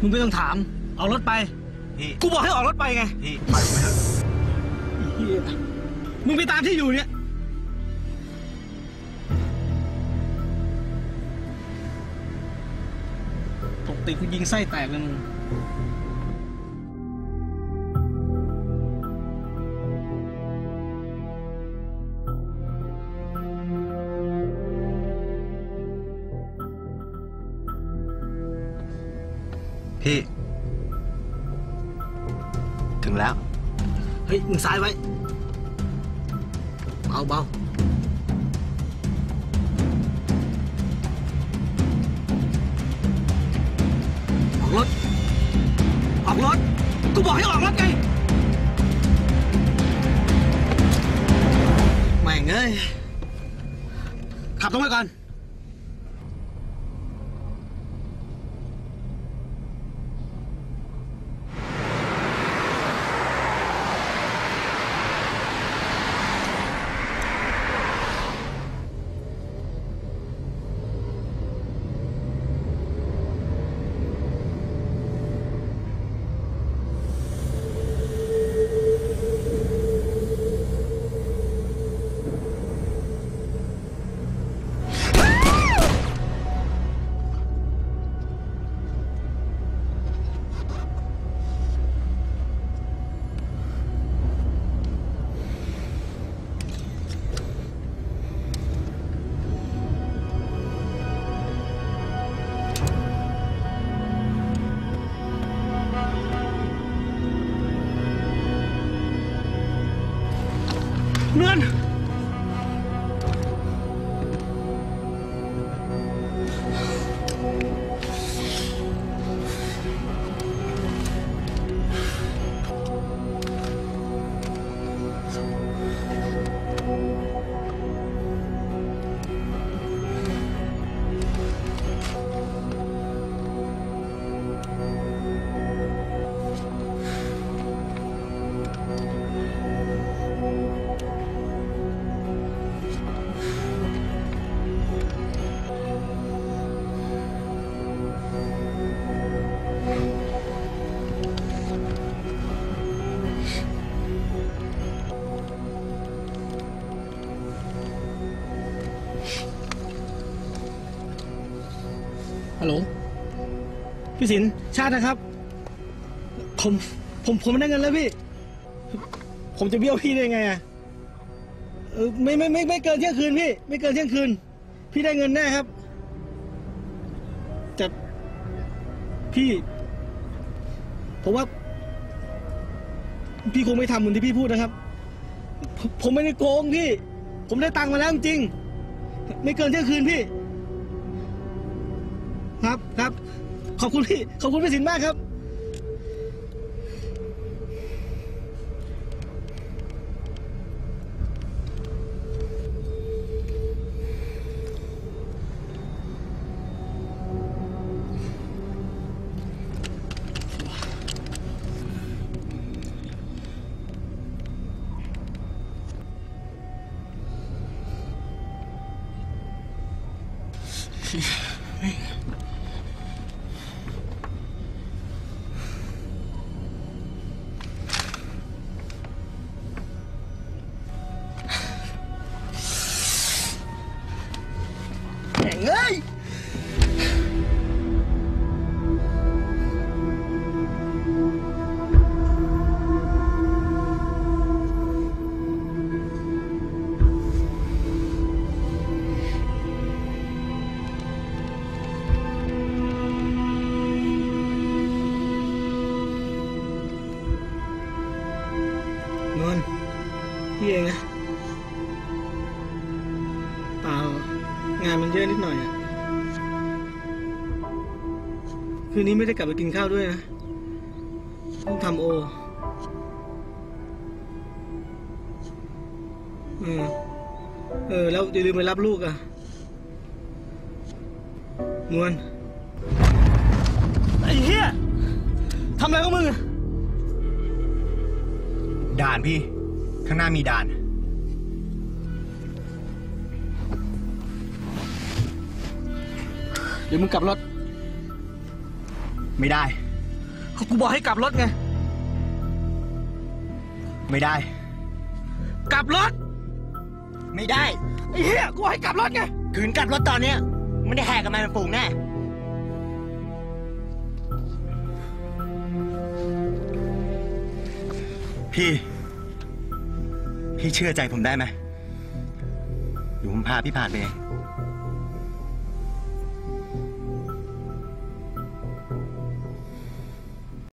มึงไม่ต้องถาม เอารถไป พี่กูบอกให้ออกรถไปไงพี่ปล่อยผมไปเถอะเหี้ยมึงไปตามที่อยู่เนี่ยปกติกูยิงไส้แตกเลยมึง พี่ ถึงแล้ว เฮ้ย มึงซ้ายไว้ เบาเบาออกรถ ออกรถ กูบอกให้ออกรถไง แม่งเอ้ย ขับตรงไปก่อน เพี่สินชาตินะครับ ผมผมผมไม่ได้เงินแล้วพี่ ผมจะเบี้ยวพี่ได้ไงอะเออไม่ไม่ไม่ไม่เกินเที่ยงคืนพี่ ไม่เกินเที่ยงคืน พี่ได้เงินแน่ครับแต่พี่ ผมว่า พี่คงไม่ทำเหมือนที่พี่พูดนะครับ ผมผมไม่ได้โกงพี่ ผมได้ตังค์มาแล้วจริง ไม่เกินเที่ยงคืนพี่ ขอบคุณพี่ ขอบคุณพี่สินมากครับแพี่เองนะเปล่างานมันเยอะนิดหน่อยอะคืนนี้ไม่ได้กลับไปกินข้าวด้วยนะ ต้องทำโอเออเออ แล้วอย่าลืมไปรับลูกอะนวลไอ้เหี้ยทำอะไรของมึงอะด่านพี่ ข้างหน้ามีด่าน เดี๋ยวมึงกลับรถ ไม่ได้ กูบอกให้กลับรถไง ไม่ได้ กลับรถ ไม่ได้ ไอ้เหี้ย กูบอกให้กลับรถไงขืนกลับรถตอนเนี้ยไม่ได้แหกกันมาเป็นฝูงแน่พี่ พี่เชื่อใจผมได้ไหมเดี๋ยวผมพาพี่ผ่านไปเอง